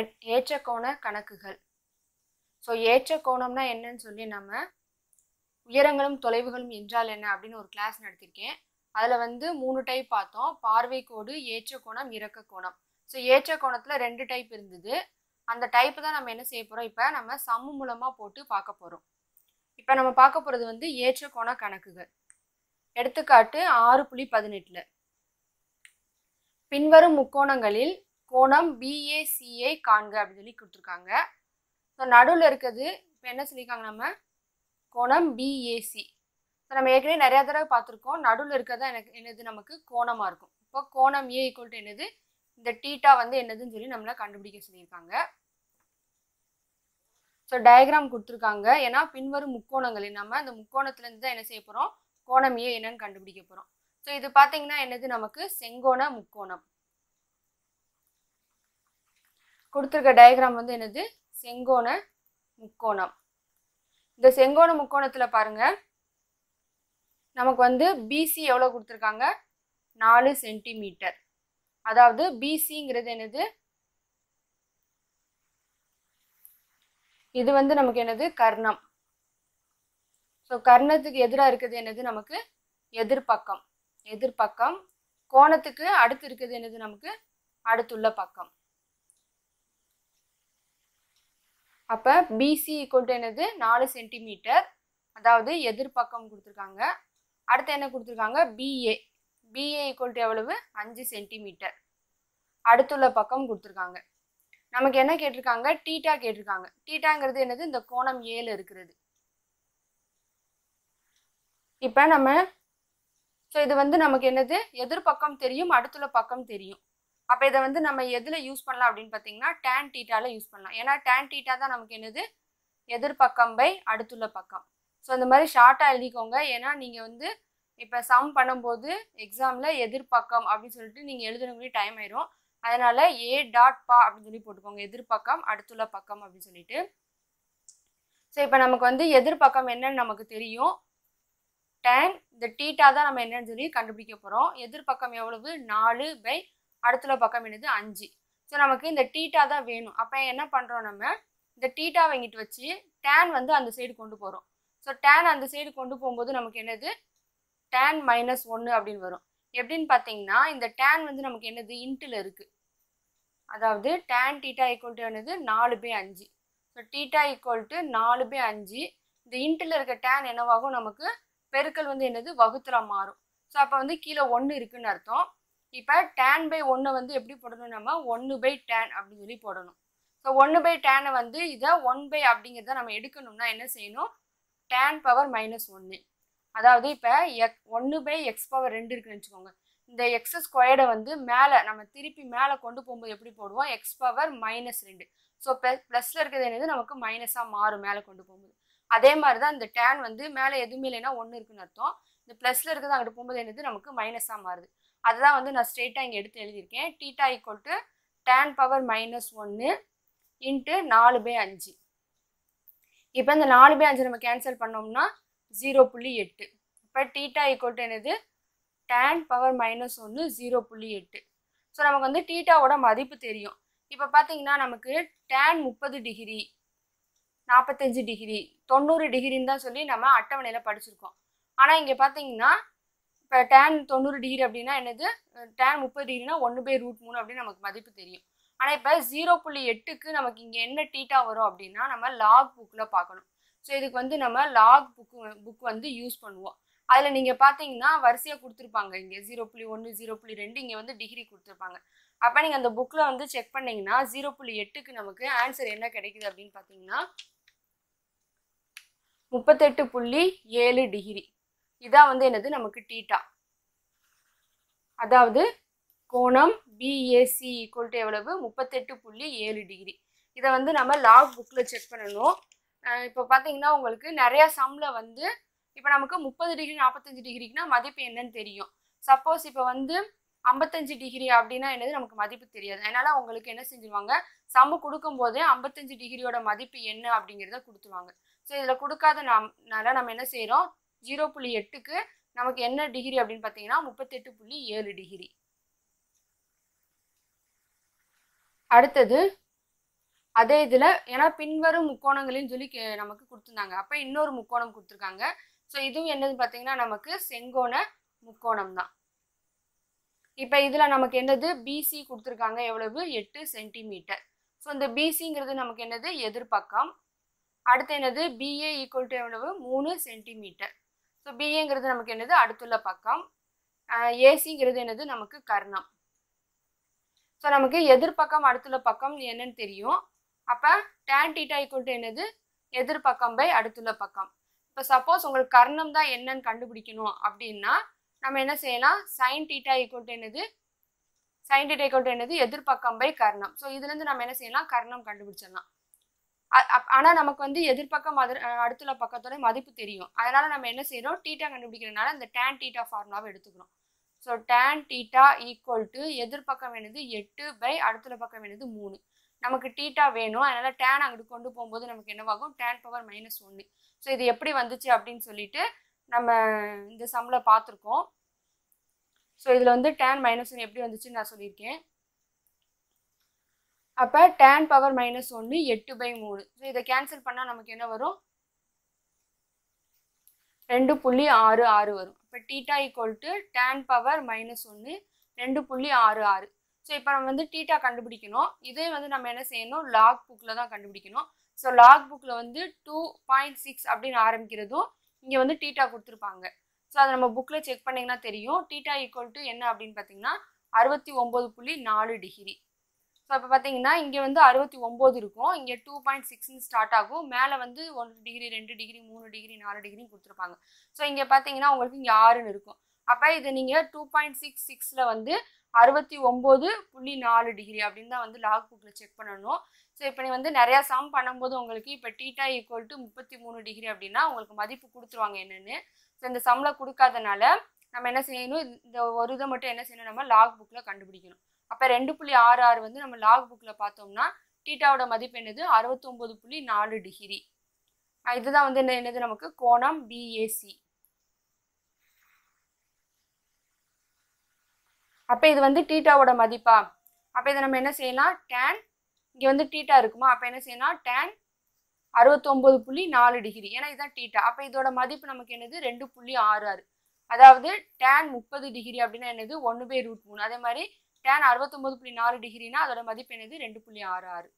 எட்- ஏற்ற கோண கணக்குகள். ஸோ ஏற்ற கோணம்னா என்னன்னு சொல்லி நம்ம உயரங்களும் தொலைவுகளும் என்றால் என்ன அப்படின்னு ஒரு கிளாஸ் நடத்திருக்கேன். அதில் வந்து மூணு டைப் பார்த்தோம். பார்வை கோடு ஏற்ற கோணம் இறக்க கோணம். ஸோ ஏற்ற கோணத்தில் ரெண்டு டைப் இருந்தது. அந்த டைப் தான் நம்ம என்ன செய்ய போகிறோம் இப்போ நம்ம சம்மு மூலமாக போட்டு பார்க்க போகிறோம் இப்போ நம்ம பார்க்க போகிறது வந்து ஏற்ற கோண கணக்குகள். எடுத்துக்காட்டு ஆறு புள்ளி பதினெட்டில். பின்வரும் முக்கோணங்களில் கோணம் பிஏசிஐ காண்க அப்படின்னு சொல்லி கொடுத்துருக்காங்க. ஸோ நடுவில் இருக்கிறது இப்போ என்ன சொல்லியிருக்காங்க நம்ம? கோணம் பிஏசி ஸோ நம்ம ஏற்கனவே நிறையா தடவை பார்த்துருக்கோம். நடுவில் இருக்கிறது எனக்கு என்னது நமக்கு கோணமாக இருக்கும். இப்போ கோணம் ஏ ஈக்குவல் டு என்னது? இந்த டீட்டா வந்து என்னதுன்னு சொல்லி நம்மளை கண்டுபிடிக்க சொல்லியிருக்காங்க. ஸோ டயக்ராம் கொடுத்துருக்காங்க. ஏன்னா பின்வரும் முக்கோணங்களில் நம்ம அந்த முக்கோணத்துலேருந்து தான் என்ன செய்ய போகிறோம் கோணம் ஏ என்னன்னு கண்டுபிடிக்க போகிறோம் ஸோ இது பார்த்தீங்கன்னா என்னது நமக்கு? செங்கோண முக்கோணம். கொடுத்துருக்க டயக்ராம் வந்து என்னது? செங்கோண முக்கோணம். இந்த செங்கோண முக்கோணத்தில் பாருங்கள் நமக்கு வந்து பிசி எவ்வளோ கொடுத்துருக்காங்க? நாலு சென்டிமீட்டர். அதாவது பிசிங்கிறது என்னது? இது வந்து நமக்கு என்னது? கர்ணம். ஸோ கர்ணத்துக்கு எதிராக இருக்கிறது என்னது? நமக்கு எதிர்பக்கம். எதிர்பக்கம். கோணத்துக்கு அடுத்து இருக்கிறது என்னது? நமக்கு அடுத்துள்ள பக்கம். அப்போ பிசி கொண்டு என்னது? நாலு சென்டிமீட்டர் அதாவது எதிர்பக்கம் கொடுத்துருக்காங்க. அடுத்து என்ன கொடுத்துருக்காங்க? பிஏ பிஏ ஈக்குவல் எவ்வளவு? அஞ்சு சென்டிமீட்டர் அடுத்துள்ள பக்கம் கொடுத்துருக்காங்க. நமக்கு என்ன கேட்டிருக்காங்க? டீட்டா கேட்டிருக்காங்க. டீட்டாங்கிறது என்னது? இந்த கோணம் ஏழு இருக்கிறது. இப்போ நம்ம ஸோ இது வந்து நமக்கு என்னது? எதிர்பக்கம் தெரியும் அடுத்துள்ள பக்கம் தெரியும். அப்போ இதை வந்து நம்ம எதில் யூஸ் பண்ணலாம் அப்படின்னு பார்த்தீங்கன்னா டேன் டீட்டாவில் யூஸ் பண்ணலாம். ஏன்னா டேன் டீட்டா தான் நமக்கு என்னது? எதிர்பக்கம் பை அடுத்துள்ள பக்கம். ஸோ இந்த மாதிரி ஷார்ட்டாக எழுதிக்கோங்க. ஏன்னா நீங்கள் வந்து இப்போ சம் பண்ணும்போது எக்ஸாமில் எதிர்பக்கம் அப்படின்னு சொல்லிட்டு நீங்கள் எழுதணுங்களே டைம் ஆயிரும். அதனால் ஏ டாட் பா அப்படின்னு சொல்லி போட்டுக்கோங்க. எதிர்பக்கம் அடுத்துள்ள பக்கம் அப்படின்னு சொல்லிட்டு. ஸோ இப்போ நமக்கு வந்து எதிர்பக்கம் என்னன்னு நமக்கு தெரியும். டேன் இந்த டீட்டா தான் நம்ம என்னன்னு சொல்லி கண்டுபிடிக்க போகிறோம் எதிர்பக்கம் எவ்வளவு? நாலு பை அடுத்துள்ள பக்கம் என்னது? அஞ்சு. ஸோ நமக்கு இந்த டீட்டா தான் வேணும். அப்போ என்ன பண்ணுறோம் நம்ம? இந்த டீட்டா வாங்கிட்டு வச்சு டேன் வந்து அந்த சைடு கொண்டு போகிறோம் ஸோ டேன் அந்த சைடு கொண்டு போகும்போது நமக்கு என்னது? டேன் மைனஸ் ஒன்று அப்படின்னு வரும். எப்படின்னு பார்த்தீங்கன்னா இந்த டேன் வந்து நமக்கு என்னது? இன்ட்டில் இருக்குது அதாவது டேன் டீட்டா ஈக்குவல் டு என்னது? நாலு பை அஞ்சு. ஸோ டீட்டா ஈக்குவல் டு நாலு பை அஞ்சு. இந்த இன்ட்டில் இருக்க டேன் என்னவாகும்? நமக்கு பெருக்கல் வந்து என்னது? வகுத்துற மாறும். ஸோ அப்போ வந்து கீழே ஒன்று இருக்குன்னு அர்த்தம். இப்போ டேன் பை ஒன்று வந்து எப்படி போடணும்? நம்ம ஒன்று பை டேன் அப்படின்னு சொல்லி போடணும். ஸோ ஒன்று பை டேனை வந்து இதை ஒன் பை அப்படிங்கிறத நம்ம எடுக்கணும்னா என்ன செய்யணும்? டேன் பவர் மைனஸ் ஒன்று அதாவது இப்போ எக் ஒன்று பை எக்ஸ் பவர் ரெண்டு இருக்குன்னு வச்சுக்கோங்க. இந்த எக்ஸ் ஸ்கொயர்டை வந்து மேலே நம்ம திருப்பி மேலே கொண்டு போகும்போது எப்படி போடுவோம்? எக்ஸ் பவர் மைனஸ் ரெண்டு. ஸோ ப்ளஸ் ப்ளஸில் இருக்கிறது என்னது? நமக்கு மைனஸாக மாறும் மேலே கொண்டு போகும்போது. அதே மாதிரி தான் இந்த டேன் வந்து மேலே எதுவுமே இல்லைன்னா ஒன்று இருக்குன்னு அர்த்தம். இந்த ப்ளஸில் இருக்கிறது அங்கே போகும்போது என்னது? நமக்கு மைனஸாக மாறுது. அதுதான் வந்து நான் ஸ்ட்ரெயிட்டாக இங்கே எடுத்து எழுதியிருக்கேன். Theta equal to tan power minus ஒன்று இன்ட்டு நாலு பை அஞ்சு. இப்போ இந்த நாலு பை அஞ்சு நம்ம கேன்சல் பண்ணோம்னா ஜீரோ புள்ளி எட்டு. இப்போ டீட்டா ஈக்குவல் டு என்னது? டேன் பவர் மைனஸ் ஒன்று ஜீரோ புள்ளி எட்டு. ஸோ நமக்கு வந்து டீட்டாவோட மதிப்பு தெரியும். இப்போ பார்த்தீங்கன்னா நமக்கு டேன் முப்பது டிகிரி நாற்பத்தஞ்சு டிகிரி தொண்ணூறு டிகிரின்னு தான் சொல்லி நம்ம அட்டவணையில் படிச்சிருக்கோம். ஆனால் இங்கே பார்த்தீங்கன்னா இப்போ டேன் தொண்ணூறு டிகிரி அப்படின்னா என்னது? டேன் முப்பது டிகிரினா ஒன்று பை ரூட் மூணு அப்படின்னு நமக்கு மதிப்பு தெரியும். ஆனால் இப்போ ஜீரோ புள்ளி எட்டுக்கு நமக்கு இங்கே என்ன டீட்டா வரும் அப்படின்னா நம்ம லாக் புக்கில் பார்க்கணும். ஸோ இதுக்கு வந்து நம்ம லாக் புக்கு புக் வந்து யூஸ் பண்ணுவோம். அதில் நீங்கள் பார்த்தீங்கன்னா வரிசையாக கொடுத்துருப்பாங்க. இங்கே ஜீரோ புள்ளி ஒன்று ஜீரோ புள்ளி ரெண்டு இங்கே வந்து டிகிரி கொடுத்துருப்பாங்க. அப்போ நீங்கள் அந்த புக்கில் வந்து செக் பண்ணிங்கன்னா ஜீரோ புள்ளி எட்டுக்கு நமக்கு ஆன்சர் என்ன கிடைக்குது அப்படின்னு பார்த்தீங்கன்னா முப்பத்தெட்டு புள்ளி ஏழு டிகிரி இதான் வந்து என்னது? நமக்கு டீட்டா அதாவது கோணம் பிஏசி ஈக்குவல் டு எவ்வளவு? முப்பத்தெட்டு புள்ளி ஏழு டிகிரி. இதை வந்து நம்ம லாக் புக்கில் செக் பண்ணணும். இப்போ பார்த்தீங்கன்னா உங்களுக்கு நிறையா சம்மில் வந்து இப்போ நமக்கு முப்பது டிகிரி நாற்பத்தஞ்சு டிகிரிக்குனா மதிப்பு என்னன்னு தெரியும். சப்போஸ் இப்போ வந்து ஐம்பத்தஞ்சு டிகிரி அப்படின்னா என்னது? நமக்கு மதிப்பு தெரியாது. அதனால் உங்களுக்கு என்ன செஞ்சுருவாங்க? சம்மு கொடுக்கும்போதே ஐம்பத்தஞ்சு டிகிரியோட மதிப்பு என்ன அப்படிங்கிறத கொடுத்துருவாங்க. ஸோ இதில் கொடுக்காத நாம்னால நம்ம என்ன செய்கிறோம் ஜீரோ புள்ளி எட்டுக்கு நமக்கு என்ன டிகிரி அப்படின்னு பார்த்தீங்கன்னா முப்பத்தெட்டு புள்ளி ஏழு டிகிரி அடுத்தது அதே இதில் ஏன்னா பின்வரும் முக்கோணங்களின் சொல்லி கே- நமக்கு கொடுத்துருந்தாங்க. அப்போ இன்னொரு முக்கோணம் கொடுத்துருக்காங்க. ஸோ இதுவும் என்னது பார்த்தீங்கன்னா நமக்கு செங்கோண முக்கோணம் தான். இப்போ இதில் நமக்கு என்னது? பிசி கொடுத்துருக்காங்க. எவ்வளவு? எட்டு சென்டிமீட்டர் ஸோ இந்த பிசிங்கிறது நமக்கு என்னது? எதிர்பக்கம். அடுத்து என்னது? பிஏ ஈக்குவல் டு எவ்வளவு? மூணு சென்டிமீட்டர் ஸோ பிஏங்கிறது நமக்கு என்னது? அடுத்துள்ள பக்கம். ஏசிங்கிறது என்னது? நமக்கு கர்ணம். ஸோ நமக்கு எதிர்பக்கம் அடுத்துள்ள பக்கம் என்னன்னு தெரியும். அப்போ டேன் டீட்டா ஈக்குவல் என்னது? எதிர்பக்கம் பை அடுத்துள்ள பக்கம். இப்போ சப்போஸ் உங்களுக்கு கர்ணம் தான் என்னன்னு கண்டுபிடிக்கணும் அப்படின்னா நம்ம என்ன செய்யலாம்? சைன் டீட்டா ஈக்குவல் என்னது? சைன் டீட்டா ஈக்குவல் என்னது? எதிர்பக்கம் பை கர்ணம். ஸோ இதுலேருந்து நம்ம என்ன செய்யலாம்? கர்ணம் கண்டுபிடிச்சிடலாம். ஆனால் நமக்கு வந்து எதிர்பக்கம் மது அடுத்துள்ள பக்கத்தோட மதிப்பு தெரியும். அதனால நம்ம என்ன செய்கிறோம் டீட்டா கண்டுபிடிக்கிறதுனால இந்த டேன் டீட்டா ஃபார்முலாவை எடுத்துக்கிறோம். So tan theta equal to எதிர்பக்கம் வேணுது எட்டு பை அடுத்துள்ள பக்கம் வேணுது மூணு. நமக்கு டீட்டா வேணும். அதனால் டேன் அங்கிட்டு கொண்டு போகும்போது நமக்கு என்னவாகும்? டேன் பவர் மைனஸ் ஒன்று ஸோ இது எப்படி வந்துச்சு அப்படின்னு சொல்லிட்டு நம்ம இந்த சம்மில் பார்த்துருக்கோம். ஸோ இதில் வந்து டேன் மைனஸ் ஒன்று எப்படி வந்துச்சுன்னு நான் சொல்லியிருக்கேன். அப்போ டேன் பவர் மைனஸ் ஒன்று எட்டு பை மூணு. ஸோ இதை கேன்சல் பண்ணால் நமக்கு என்ன வரும்? ரெண்டு புள்ளி ஆறு ஆறு வரும். இப்போ theta equal to tan power minus ஒன்று ரெண்டு புள்ளி ஆறு ஆறு. ஸோ இப்போ நம்ம வந்து டீட்டா கண்டுபிடிக்கணும். இதே வந்து நம்ம என்ன செய்யணும்? லாக் புக்கில் தான் கண்டுபிடிக்கணும். ஸோ லாக் புக்கில் வந்து டூ பாயிண்ட் சிக்ஸ் அப்படின்னு ஆரம்பிக்கிறதும் இங்கே வந்து டீட்டா கொடுத்துருப்பாங்க. ஸோ அதை நம்ம புக்கில் செக் பண்ணிங்கன்னா தெரியும். டீட்டா ஈக்குவல் டு என்ன அப்படின்னு பார்த்தீங்கன்னா அறுபத்தி ஒம்பது புள்ளி நாலு டிகிரி ஸோ இப்போ பார்த்தீங்கன்னா இங்கே வந்து அறுபத்தி ஒம்பது இருக்கும். இங்கே டூ பாயிண்ட் சிக்ஸ்னு ஸ்டார்ட் ஆகும். மேலே வந்து ஒன்று டிகிரி ரெண்டு டிகிரி மூணு டிகிரி நாலு டிகிரி கொடுத்துருப்பாங்க. ஸோ இங்கே பார்த்தீங்கன்னா உங்களுக்கு இங்கே ஆறுன்னு இருக்கும். அப்போ இது நீங்கள் டூ பாயிண்ட் சிக்ஸ் சிக்ஸில் வந்து அறுபத்தி ஒம்பது புள்ளி நாலு டிகிரி அப்படின்னு தான் வந்து லாக் புக்கில் செக் பண்ணணும். ஸோ இப்போ நீ வந்து நிறையா சம் பண்ணும்போது உங்களுக்கு இப்போ டீட்டா ஈக்குவல் டு முப்பத்தி மூணு டிகிரி அப்படின்னா உங்களுக்கு மதிப்பு கொடுத்துருவாங்க என்னென்னு. ஸோ இந்த சம்மில் கொடுக்காதனால நம்ம என்ன செய்யணும்? இந்த ஒரு இதை மட்டும் என்ன செய்யணும்? நம்ம லாக் புக்கில் கண்டுபிடிக்கணும். அப்போ ரெண்டு புள்ளி ஆறு ஆறு வந்து நம்ம லாக் புக்கில் பார்த்தோம்னா டீட்டாவோட மதிப்பு என்னது? அறுபத்தொம்போது புள்ளி நாலு டிகிரி. இதுதான் வந்து என்ன என்னது நமக்கு? கோணம் பிஏசி அப்போ இது வந்து டீட்டாவோட மதிப்பா? அப்போ இதை நம்ம என்ன செய்யலாம்? டேன் இங்கே வந்து டீட்டா இருக்குமா? அப்போ என்ன செய்யலாம்? டேன் அறுபத்தொம்போது புள்ளி நாலு டிகிரி. ஏன்னா இதுதான் டீட்டா அப்போ இதோட மதிப்பு நமக்கு என்னது? ரெண்டு புள்ளி ஆறு ஆறு. அதாவது டேன் முப்பது டிகிரி அப்படின்னா என்னது? ஒன்று பை ரூட் மூணு. அதே மாதிரி டேன் அறுபத்தொம்பது புள்ளி நாலு டிகிரினா அதோட மதிப்பு என்னது? ரெண்டு புள்ளி ஆறு ஆறு.